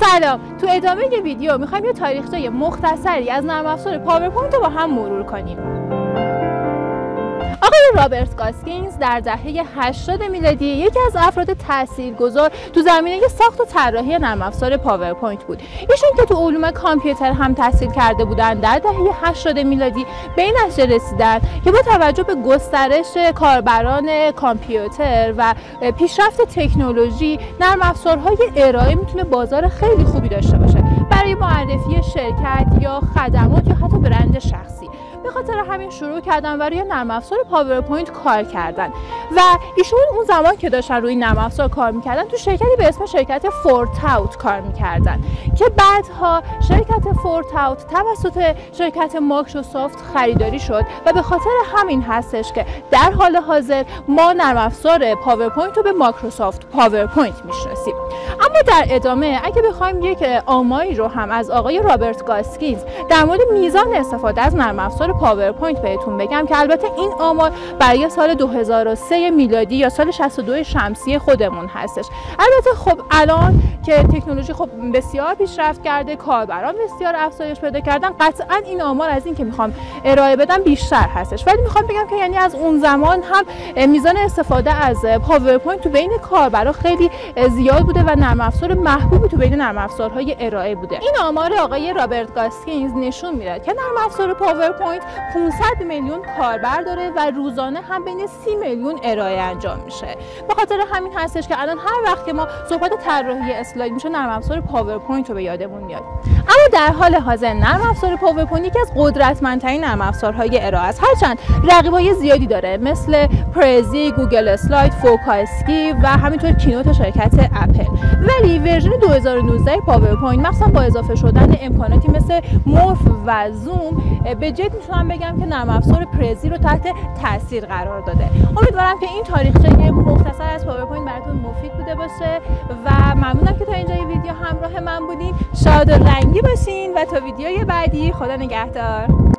سلام. تو ادامه ویدیو می‌خوایم یه تاریخچه مختصری از نرم افزار پاورپوینت رو با هم مرور کنیم. رابرت گاسکینز در دهه 80 میلادی یکی از افراد تاثیرگذار تو زمینه ساخت و طراحی نرم افزار پاورپوینت بود. ایشون که تو علوم کامپیوتر هم تحصیل کرده بودن در دهه 80 میلادی به این نتیجه رسیدن که با توجه به گسترش کاربران کامپیوتر و پیشرفت تکنولوژی نرم افزارهای ارائه می‌تونه بازار خیلی خوبی داشته باشه. برای معرفی شرکت یا خدمات یا حتی برند شخصی به خاطر همین شروع کردن و روی نرم افزار پاورپوینت کار کردن. و ایشون اون زمان که داشتن روی نرم افزار کار می‌کردن تو شرکتی به اسم شرکت Forethought کار می‌کردن. که بعدها شرکت Forethought توسط شرکت مایکروسافت خریداری شد و به خاطر همین هستش که در حال حاضر ما نرم افزار پاورپوینت رو به مایکروسافت پاورپوینت می‌شناسیم. اما در ادامه اگه بخوایم یک آماری رو هم از آقای رابرت گاسکینز در مورد میزان استفاده از نرم افزار پاورپوینت بهتون بگم که البته این آمار برای سال 2003 میلادی یا سال 62 شمسی خودمون هستش. البته خب الان که تکنولوژی خب بسیار پیشرفت کرده کاربران بسیار افزایش پیدا کردن قطعا این آمار از این که می‌خوام ارائه بدم بیشتر هستش. ولی می‌خوام بگم که یعنی از اون زمان هم میزان استفاده از پاورپوینت تو بین کاربرا خیلی زیاد بوده و نرم افزار محبوبی تو بین نرم افزارهای ارائه بوده. این آمار آقای رابرت گاسکینز نشون میده که نرم افزار پاورپوینت 500 میلیون کاربر داره و روزانه هم بین 30 میلیون ارائه انجام میشه. به خاطر همین هستش که الان هر وقت که ما صحبت طراحی اسلاید میشه نرم افزار پاورپوینت رو به یادمون میاد. اما در حال حاضر نرم افزار پاورپوینت یکی از قدرتمندترین نرم افزارهای ارائه است. هرچند رقیبای زیادی داره مثل پرزی، گوگل اسلاید، فوکاسکی و همینطور کینوت شرکت اپل. ولی ورژن 2019 پاورپوینت مخصوصا با اضافه شدن امکاناتی مثل Morph و زوم به جد می‌تونم بگم که نرم افزار پرزی رو تحت تاثیر قرار داده. امیدوارم که این تاریخچه مختصر از پاورپوینت براتون مفید بوده باشه و ممنونم که تا اینجای ویدیو همراه من بودین. شاد و رنگی باشین و تا ویدیوی بعدی خدا نگهدار.